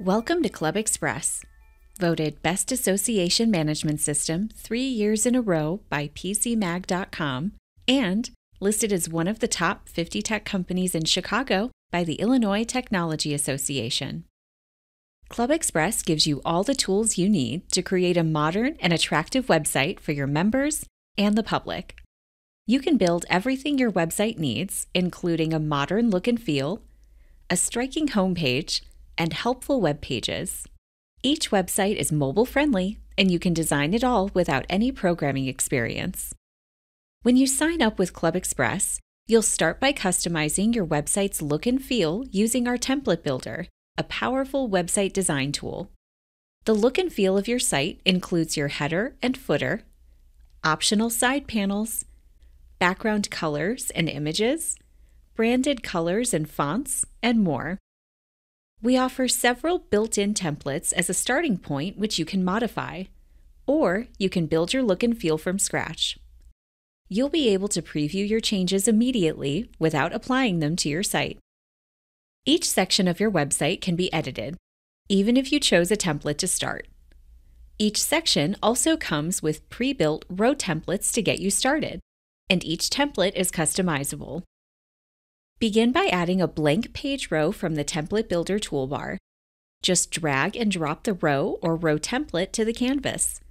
Welcome to ClubExpress. Voted Best Association Management System three years in a row by PCMag.com and listed as one of the top 50 tech companies in Chicago by the Illinois Technology Association. ClubExpress gives you all the tools you need to create a modern and attractive website for your members and the public. You can build everything your website needs, including a modern look and feel, a striking homepage, and helpful web pages. Each website is mobile friendly, and you can design it all without any programming experience. When you sign up with ClubExpress, you'll start by customizing your website's look and feel using our Template Builder, a powerful website design tool. The look and feel of your site includes your header and footer, optional side panels, background colors and images, branded colors and fonts, and more. We offer several built in templates as a starting point, which you can modify, or you can build your look and feel from scratch. You'll be able to preview your changes immediately without applying them to your site. Each section of your website can be edited, even if you chose a template to start. Each section also comes with pre built row templates to get you started, and each template is customizable. Begin by adding a blank page row from the Template Builder toolbar. Just drag and drop the row or row template to the canvas.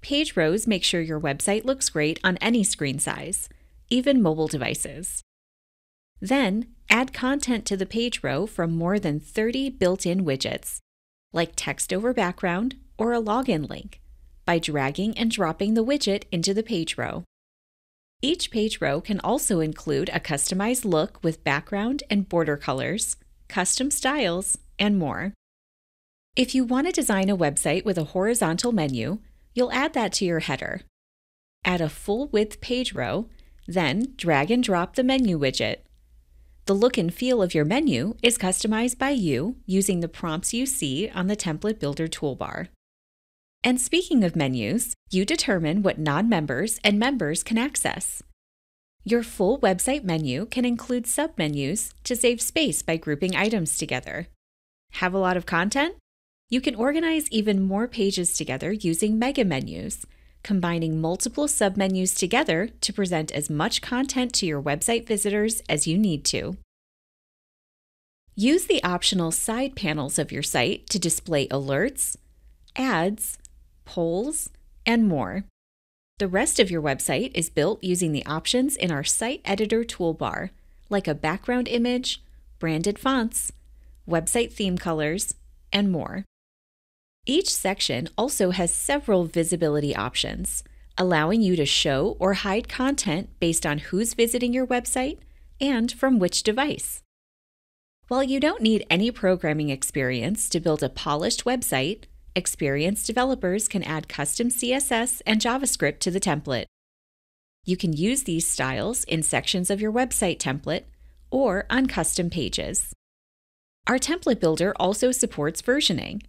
Page rows make sure your website looks great on any screen size, even mobile devices. Then, add content to the page row from more than 30 built in widgets, like text over background or a login link, by dragging and dropping the widget into the page row. Each page row can also include a customized look with background and border colors, custom styles, and more. If you want to design a website with a horizontal menu, you'll add that to your header. Add a full width page row, then drag and drop the menu widget. The look and feel of your menu is customized by you using the prompts you see on the Template Builder toolbar. And speaking of menus, you determine what non members and members can access. Your full website menu can include submenus to save space by grouping items together. Have a lot of content? You can organize even more pages together using mega menus, combining multiple submenus together to present as much content to your website visitors as you need to. Use the optional side panels of your site to display alerts, ads, polls, and more. The rest of your website is built using the options in our Site Editor toolbar, like a background image, branded fonts, website theme colors, and more. Each section also has several visibility options, allowing you to show or hide content based on who's visiting your website and from which device. While you don't need any programming experience to build a polished website, experienced developers can add custom CSS and JavaScript to the template. You can use these styles in sections of your website template or on custom pages. Our template builder also supports versioning.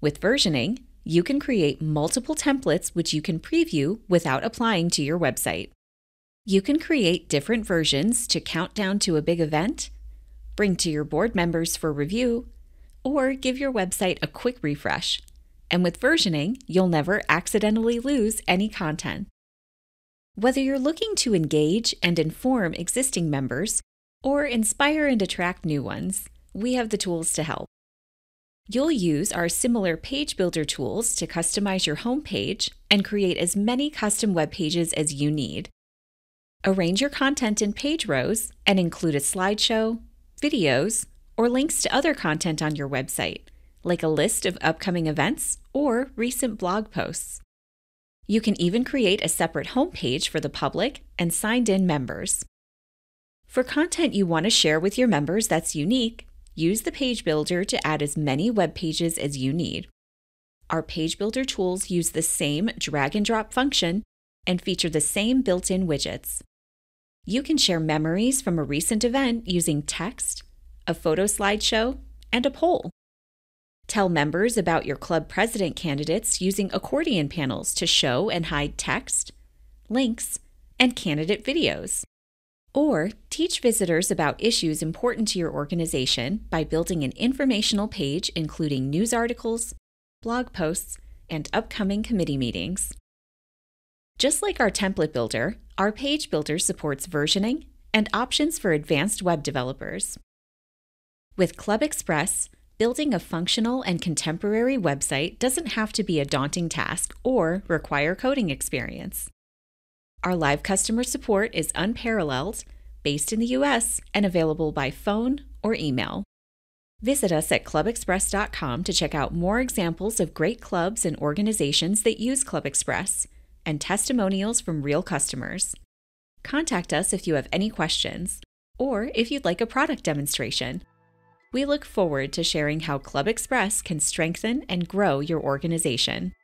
With versioning, you can create multiple templates which you can preview without applying to your website. You can create different versions to count down to a big event, bring to your board members for review, or give your website a quick refresh and with versioning, you'll never accidentally lose any content. Whether you're looking to engage and inform existing members or inspire and attract new ones, we have the tools to help. You'll use our similar page builder tools to customize your homepage and create as many custom web pages as you need. Arrange your content in page rows and include a slideshow, videos, or links to other content on your website like a list of upcoming events or recent blog posts. You can even create a separate homepage for the public and signed in members. For content you want to share with your members that's unique, use the Page Builder to add as many web pages as you need. Our Page Builder tools use the same drag and drop function and feature the same built in widgets. You can share memories from a recent event using text, a photo slideshow, and a poll. Tell members about your club president candidates using accordion panels to show and hide text, links, and candidate videos. Or teach visitors about issues important to your organization by building an informational page including news articles, blog posts, and upcoming committee meetings. Just like our template builder, our page builder supports versioning and options for advanced web developers. With ClubExpress, building a functional and contemporary website doesn't have to be a daunting task or require coding experience. Our live customer support is unparalleled, based in the US, and available by phone or email. Visit us at clubexpress.com to check out more examples of great clubs and organizations that use ClubExpress and testimonials from real customers. Contact us if you have any questions or if you'd like a product demonstration. We look forward to sharing how ClubExpress can strengthen and grow your organization.